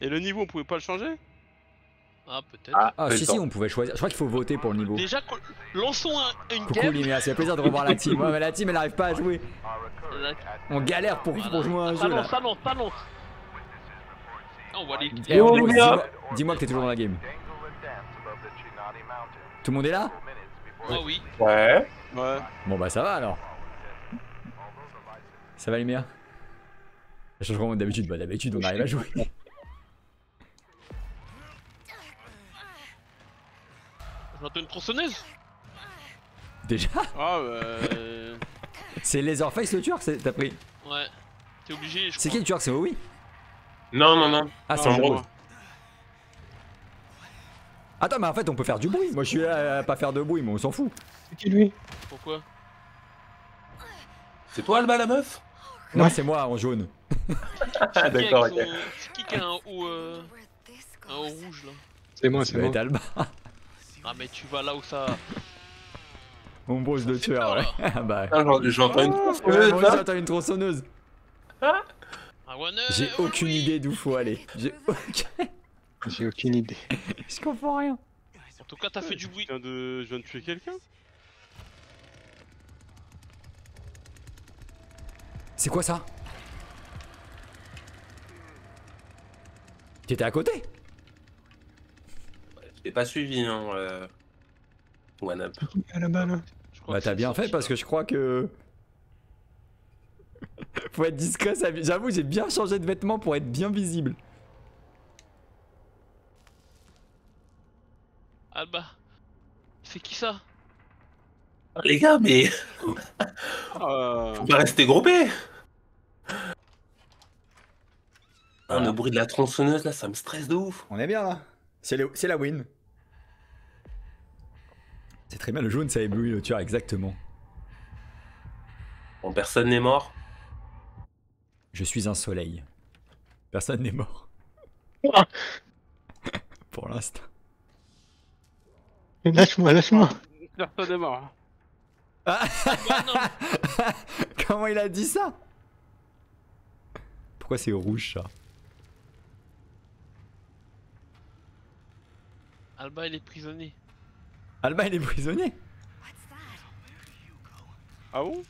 Et le niveau, on pouvait pas le changer? Ah, peut-être. Ah, Ah, si, si, on pouvait choisir. Je crois qu'il faut voter pour le niveau. Déjà, co- lançons un- une Coucou game. C'est un plaisir de revoir la team. Ouais, mais la team elle arrive pas à jouer. On galère pour, pour jouer à un jeu là. lance, ça lance, ça lance. Ah, on va aller. Eh, Oh, dis-moi- Dis-moi que t'es toujours dans la game. Tout le monde est là? Ah oui. Ouais. Ouais. Bon bah ça va alors. Ça va Liméa Ça change vraiment d'habitude. Bah d'habitude on arrive à jouer. J'entends une tronçonneuse. Déjà Ah, euh... C'est Laserface le tueur que c'est- t'as pris Ouais. T'es obligé, je C'est qui le tueur C'est oui Non, non, non. Ah c'est gros. Attends mais en fait on peut faire du bruit. Moi je suis là à pas faire de bruit mais on s'en fout. C'est qui lui? Pourquoi? C'est toi, Alba, la meuf? Non c'est moi en jaune. Ah, d'accord, ok. C'est qui qui a un haut, euh, un haut rouge là? C'est moi, c'est moi. être Alba. Ah, mais tu vas là où ça. On le fait tueur ouais. Ah bah. Ah, j'en- J'entends une Ouais, tronçonneuse, moi aussi là. j'entends une tronçonneuse. J'ai oh, aucune idée d'où faut aller. J'ai aucun... J'ai aucune idée. Je comprends rien. En tout cas, t'as fait du Je bruit. viens de, je viens de tuer quelqu'un C'est quoi ça? T'étais à côté? T'ai pas suivi, hein. euh, One up. À la balle. Je crois Bah t'as bien fait parce que je crois que... Faut être discret, ça... j'avoue j'ai bien changé de vêtements pour être bien visible. Alba. C'est qui ça? Ah, Les gars, mais Ah, faut pas rester groupé. Ah, le bruit de la tronçonneuse, là, ça me stresse de ouf. On est bien là. C'est le- c'est la win. C'est très bien, le jaune ça éblouit le tueur exactement. Bon, personne n'est mort. Je suis un soleil. Personne n'est mort. Ah. Pour l'instant. Lâche-moi, lâche-moi. personne est mort. Comment il a dit ça? Pourquoi c'est rouge ça? Alba, il est prisonnier. Alba il est prisonnier Ah bon?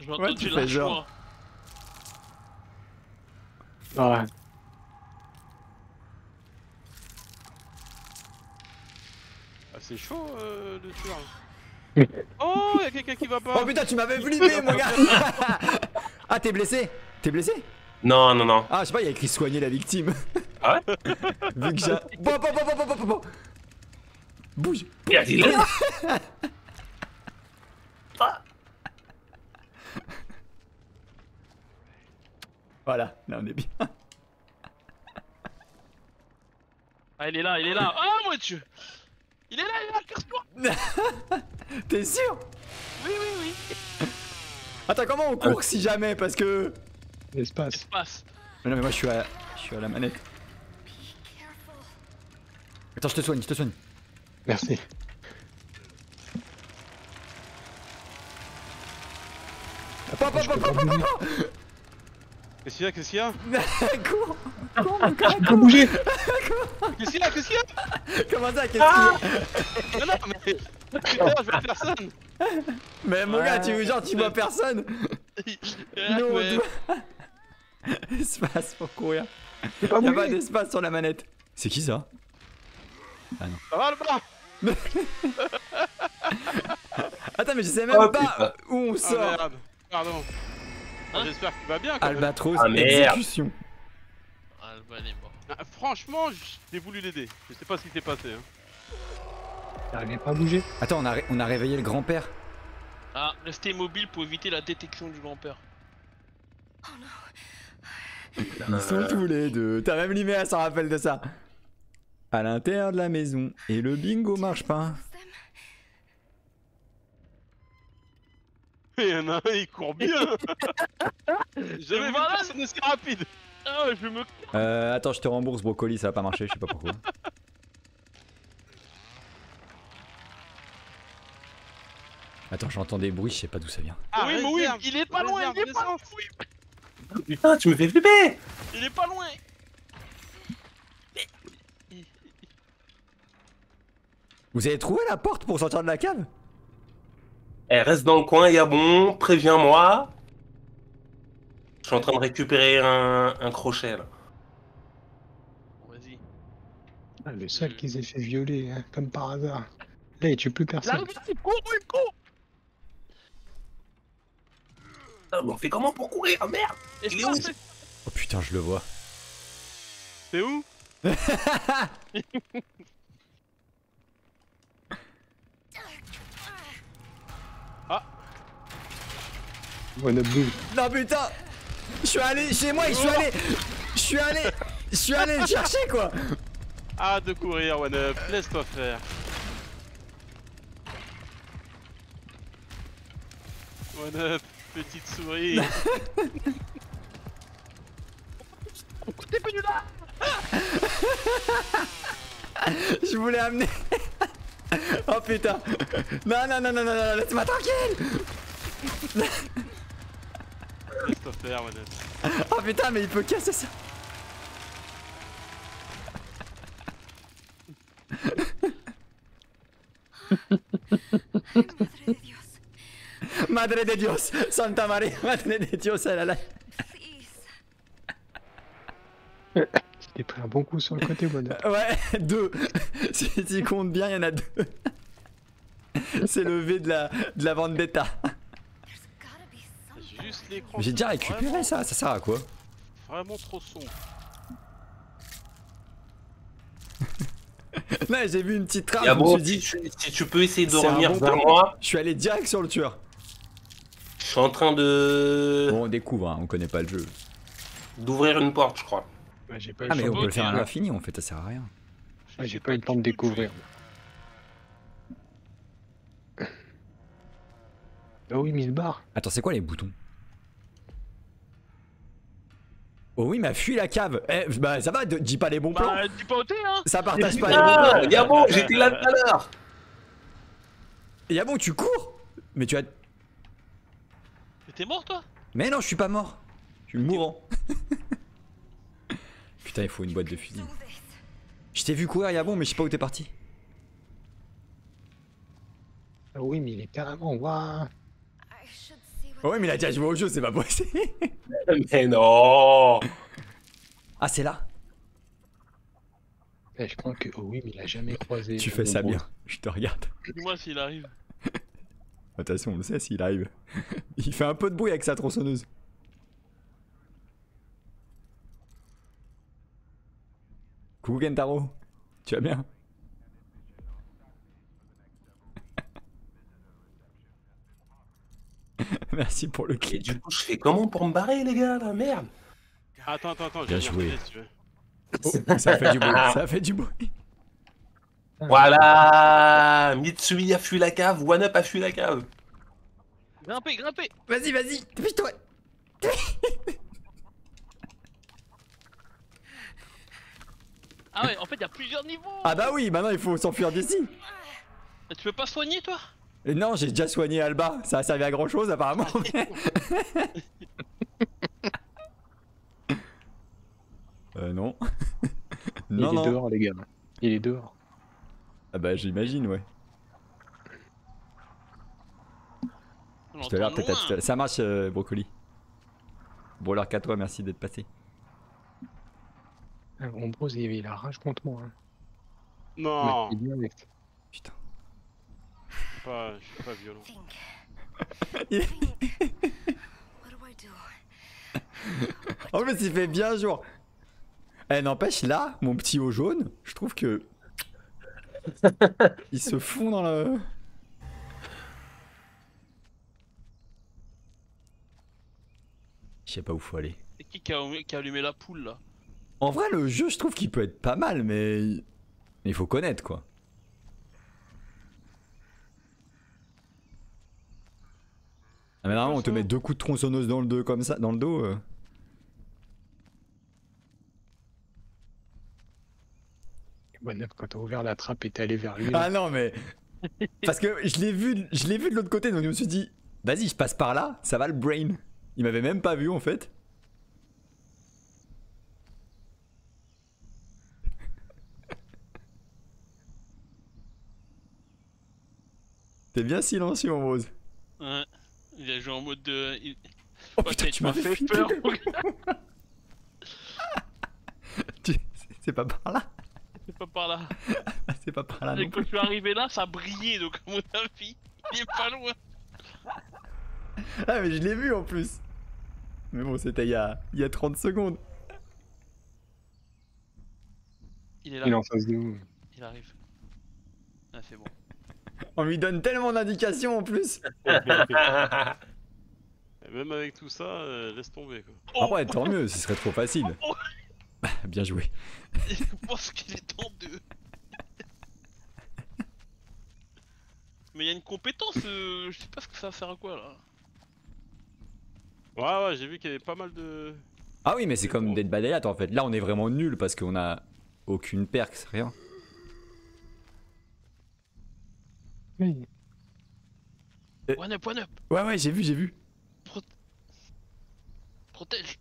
Je Ouais, m'entends tu du fais genre. Ah, Ah, c'est chaud euh, le tueur. Oui. Oh, y'a quelqu'un qui va pas Oh putain tu m'avais flippé mon gars Ah t'es blessé? T'es blessé? Non, non, non. Ah je sais pas il y a écrit soigner la victime. Ah Vu que j'ai... Bon, bon, bon, bon, bon, bon, bon. Il est là. Voilà, là on est bien. Ah, il est là, il est là. Ah, mon dieu Il est là, il est là, casse-toi T'es sûr? Oui, oui, oui. Attends comment on court si jamais parce que... l'espace. Espace. Mais non mais moi je suis à... Je suis à la manette. Attends je te soigne, je te soigne. Merci. Hop. Qu'est-ce qu'il y a Qu'est-ce qu'il y a? Cours Cours mon gars, bouger. Qu'est-ce qu'il y a Qu'est-ce qu'il y a? Comment ça qu'est-ce qu'il y a? Non, non, mais... Putain, je vois personne. Mais mon gars tu genre tu vois personne. Ah, Nous on doit... Espace pour courir. Y'a pas d'espace sur la manette. C'est qui ça? Ça va le bras? Attends mais je sais même Oh, pas putain. où on Ah sort. merde Pardon Ah, Hein J'espère qu'il va bien quand même. Albatros Ah, merde. exécution. Alba, est mort. Ah, Franchement, j'ai voulu l'aider. Je sais pas ce qui s'est passé. Hein. J'arrivais pas à bouger. Attends on a, ré- on a réveillé le grand-père. Ah, restez immobile pour éviter la détection du grand-père. Ils sont tous les deux. T'as même Liméa s'en rappelle de ça. À l'intérieur de la maison. Et le bingo marche pas. Il y en a un, il court bien J'avais vu Voilà. personne aussi rapide Ah, ouais, je me. Euh, attends, je te rembourse, brocoli, ça va pas marcher, je sais pas pourquoi. Attends, j'entends des bruits, je sais pas d'où ça vient. Ah, oui, mais oui, il est pas loin, il est pas loin. Oui, Putain, tu me fais flipper. il est pas loin. Vous avez trouvé la porte pour sortir de la cave? Elle reste dans le coin, Yabon, préviens-moi. Je suis en train de récupérer un, un crochet là. Bon, Vas-y. Ah, le seul qui s'est fait violer, hein, comme par hasard. Là, il tue plus Là, personne. regarde, il court, il court Ah, mais on fait comment pour courir? Ah, Merde Et Il est où? Oh putain, je le vois. C'est où? One up blue. Non putain. Je suis allé chez moi, je suis allé. Je suis allé Je suis allé le chercher quoi. Ah, de courir, One Up, laisse-toi faire. One Up, petite souris. T'es venu là. Je voulais amener. Oh putain. Non non non non non, non laisse-moi tranquille Faire. Oh putain mais il peut casser ça. Madre de Dios, Madre de Dios Santa Maria Madre de Dios elle a la... t'es pris un bon coup sur le côté, One up. Ouais, deux. Si tu comptes bien, il y en a deux. C'est le V de la, de la vendetta l'écran. J'ai déjà récupéré vraiment- ça, ça sert à quoi Vraiment trop sombre. Non, j'ai vu une petite trace, je me suis si dit... tu, si tu peux essayer de revenir bon vers moi, Je suis allé direct sur le tueur je suis en train de Bon, on découvre, hein, on connaît pas le jeu. d'ouvrir une porte, je crois. Pas, eu Ah le mais temps on de- peut le faire à l'infini en fait, ça sert à rien. Ouais, j'ai pas eu le temps de découvrir. Ah oui, mise barre. Attends, c'est quoi les boutons? Oh oui, mais fuit la cave. Eh, bah ça va, de- dis pas les bons plans. Bah, dis pas au thé, hein. Ça partage pas les bons plans. Yabon, j'étais là tout à l'heure. Y'a bon, tu cours? Mais tu as... Mais t'es mort, toi? Mais non, je suis pas mort. Je suis mourant. Putain, il faut une boîte de fusil. Je t'ai vu courir, Yabon, mais je sais pas où t'es parti. Ah oui, mais il est carrément. Waouh. Oh ouais, mais il a déjà joué au jeu, c'est pas possible Mais non Ah, c'est là Eh, je crois que oh oui, mais il a jamais croisé. Tu fais ça bien, je te regarde. Dis-moi s'il arrive. Attention, on le sait s'il arrive. Il fait un peu de bruit avec sa tronçonneuse. Coucou Kentaro, tu vas bien? Merci pour le Et clip. du coup, je fais comment pour me barrer, les gars, là Merde Attends, attends, attends, Bien je vais joué. si tu veux. Oh, ça fait du bruit, ça fait du bruit. Voilà Mitsui a fui la cave, One Up a fui la cave. Grimpez, grimpez Vas-y, vas-y, dépêche-toi Ah ouais, en fait, il y a plusieurs niveaux Ah bah oui, maintenant il faut s'enfuir d'ici. Et Tu peux pas soigner, toi? Et non, j'ai déjà soigné Alba, ça a servi à grand chose apparemment. euh non. non, il non. est dehors, les gars. Il est dehors. Ah bah j'imagine, ouais. Je te l'heure l'entend peut-être. Ça marche, euh, Brocoli. Bon, alors qu'à toi, merci d'être passé. Ah, Ombrose, il, il a rage contre moi. Hein. Non, Mais il est bien avec- Putain. je suis pas, je suis pas violent. En plus, il fait bien jour. Eh, n'empêche, là, mon petit haut jaune, je trouve que. il se fond dans le. Je sais pas où faut aller. C'est qui qui a, allumé- qui a allumé la poule, là? En vrai, le jeu, je trouve qu'il peut être pas mal, mais. Il faut connaître, quoi. Ah, mais normalement, on te met deux coups de tronçonneuse dans le dos comme ça, dans le dos. euh. Quand t'as ouvert la trappe et t'es allé vers lui. Ah non, mais. Parce que je l'ai vu, je l'ai vu de l'autre côté, donc je me suis dit, vas-y, je passe par là, ça va le brain. Il m'avait même pas vu en fait. T'es bien silencieux, mon Rose. Joué en mode de. Oh Ouais, putain, tu m'as fait peur. Tu- C'est pas par là. C'est pas par là. C'est pas par là Et quand je suis arrivé là, ça brillait, donc à mon avis, il est pas loin. Ah mais je l'ai vu en plus. Mais bon, c'était il y a, il y a 30 secondes. Il est là, Il est en face de nous. il arrive. Ah, c'est bon. On lui donne tellement d'indications en plus. Et Même avec tout ça, euh, laisse tomber quoi. Après, tant mieux, ce serait trop facile. Oh. Bien joué. Je pense qu'il est en deux. Mais il y a une compétence, euh, je sais pas ce que ça sert à quoi là. Ouais, ouais, j'ai vu qu'il y avait pas mal de. Ah oui, mais c'est comme Dead by Daylight en fait. Là, on est vraiment nul parce qu'on a aucune perk, rien. Oui. One up, one up, Ouais, ouais, j'ai vu, j'ai vu. Protège.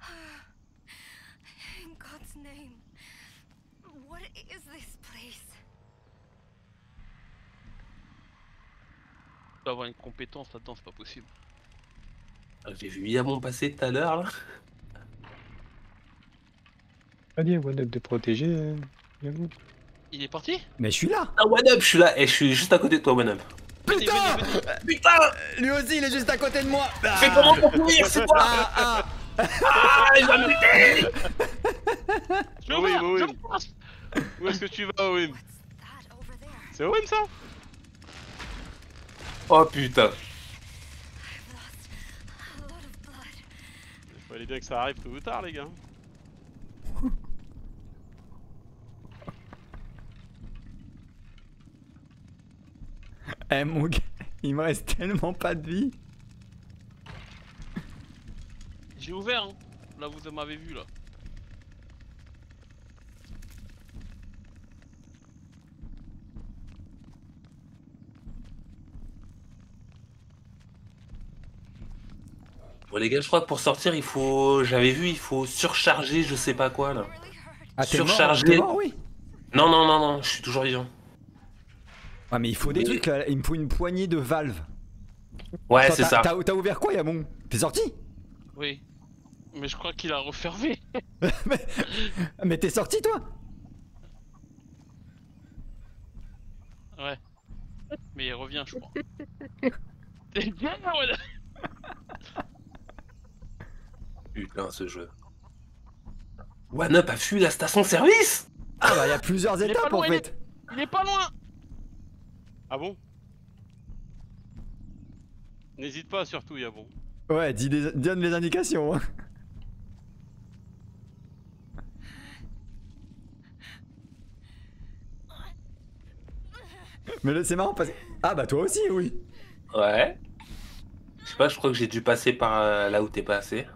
In God's name. What is this place? Il doit avoir une compétence là-dedans, c'est pas possible. J'ai vu Yamon passer tout à l'heure là. Pas dit à One Up de protéger. euh. Il est parti? Mais je suis là. Ah, One Up, je suis là et je suis juste à côté de toi, One Up. Putain venez, venez. Putain Lui aussi, il est juste à côté de moi. Fais comment pour courir, c'est quoi Ah, ah. Ah, il va me buter Je Oui. Où est-ce que tu vas, Owen? C'est Owen ça Oh putain. I've lost a lot of blood. Il fallait bien que ça arrive tôt ou tard, les gars. Eh mon gars, il me reste tellement pas de vie. J'ai ouvert, hein. Là, vous m'avez vu là. Bon les gars, je crois que pour sortir, il faut... J'avais vu, il faut surcharger je sais pas quoi là. Ah, mort, mort, oui. Non, non, non, non, je suis toujours vivant. Ah, mais il faut des trucs là. Il me faut une poignée de valves. Ouais, c'est ça. T'as ouvert quoi, Yamon? T'es sorti? Oui. Mais je crois qu'il a refermé. mais mais t'es sorti toi? Ouais. Mais il revient, je crois. T'es bien, ouais. Putain, ce jeu. One Up a fui la station service? Ah bah, il y a plusieurs étapes en il fait. Il est pas loin Ah bon? N'hésite pas surtout, Yabon. Ouais, dis des- donne les indications. hein. Mais là, c'est marrant parce que. Ah bah, toi aussi, oui. Ouais. Je sais pas, je crois que j'ai dû passer par euh, là où t'es passé.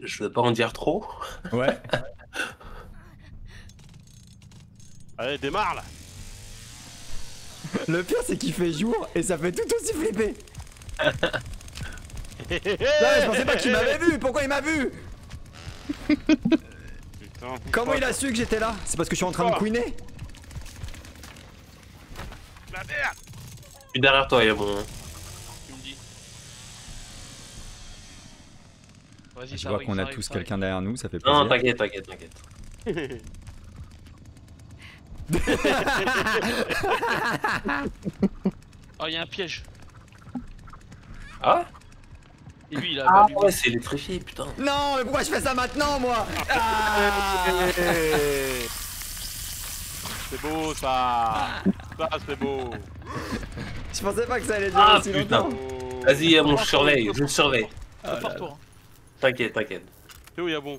Je veux pas en dire trop. Ouais. Allez, démarre là Le pire, c'est qu'il fait jour et ça fait tout aussi flipper. Là, je pensais pas qu'il m'avait vu. Pourquoi il m'a vu Putain. Comment il a su que j'étais là? C'est parce que je suis en train de queener La merde Je suis derrière toi, Yabon. Tu me dis. Vas-y, Je vois qu'on a tous quelqu'un derrière nous, ça fait Non, plaisir. t'inquiète, t'inquiète, t'inquiète. Oh, il y a un piège. Ah Et lui, il a Ah ouais, c'est électrifié, putain. Non, mais pourquoi je fais ça maintenant, moi Ah C'est beau ça Ça c'est beau Je pensais pas que ça allait durer Ah, aussi putain. longtemps. Vas-y, Yabon, je surveille, je surveille. Ah. T'inquiète, t'inquiète. T'es où Yabon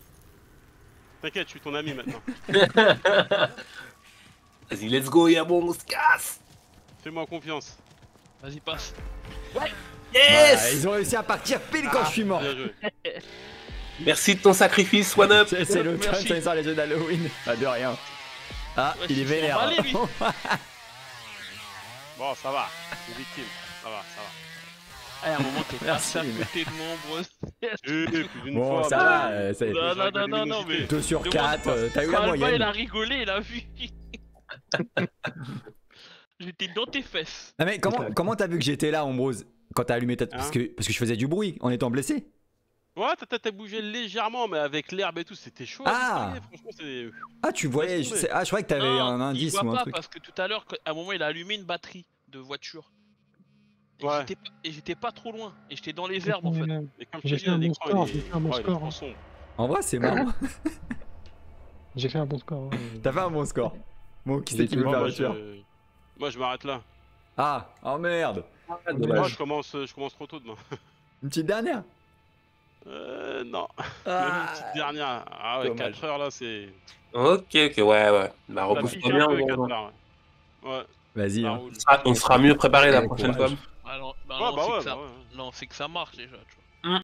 T'inquiète, je suis ton ami maintenant. Vas-y, let's go, Yabon, on se casse Fais-moi confiance. Vas-y, passe. Bah, Yes ils ont réussi à partir pile quand je suis mort. Bien joué. Merci de ton sacrifice, One Up C'est c'est le temps Merci. de sur les jeux d'Halloween. Pas de rien. Ah, Ouais, il est c'est vénère. emballé, lui. Bon, ça va. C'est victime. Ça va, ça va. à un moment, t'es Merci, passé à côté de moi, bro. Eh, plus Bon, fois. ça mais- va, euh, c'est Non, non, non, non, mais. 2 sur Demande 4, pas. t'as eu la Alba, il moyenne. a rigolé, il a vu. J'étais dans tes fesses. Non mais comment comment t'as vu que j'étais là, Ombrose Quand t'as allumé ta... Parce Hein que, parce que je faisais du bruit en étant blessé? Ouais, t'as- bougé légèrement, mais avec l'herbe et tout, c'était chaud. à Ah. Franchement, c'est. Ah, tu voyais, je, ah, je croyais que t'avais un indice ou un pas truc. parce que tout à l'heure, à un moment, il a allumé une batterie de voiture. Et Ouais. j'étais pas- Et j'étais pas trop loin. Et j'étais dans les herbes en fait. Et comme J'ai je te fait un bon score, j'ai fait un bon il est score, hein. En vrai, c'est marrant. J'ai fait un bon score. hein. T'as fait un bon score. Bon, qui c'est qui veut tueurs, faire Moi, je... Moi, je m'arrête là. Ah, oh merde. Moi, Dommage. je commence, je commence trop tôt demain. Une petite dernière Euh, non. Ah. Une petite dernière. Ah ouais, dommage. 4 heures là, c'est. Ok, ok, ouais, ouais. Bah, Ça repousse pique pas un bien. peu, bon, 4 bon. heures. Ouais, Ouais, Vas-y. hein. Ah, on sera mieux préparé la prochaine fois. bah Ouais, non, bah c'est ouais, que ça... bah ouais. non, c'est que ça marche déjà, tu vois.